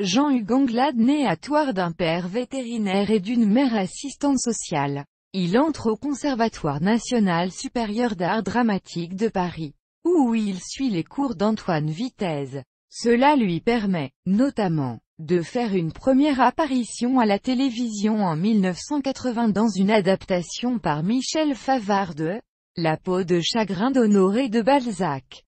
Jean-Hugues Anglade naît à Thouars d'un père vétérinaire et d'une mère assistante sociale. Il entre au Conservatoire national supérieur d'art dramatique de Paris, où il suit les cours d'Antoine Vitesse. Cela lui permet, notamment, de faire une première apparition à la télévision en 1980 dans une adaptation par Michel Favard de La peau de chagrin d'Honoré de Balzac.